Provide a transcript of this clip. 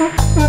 Okay.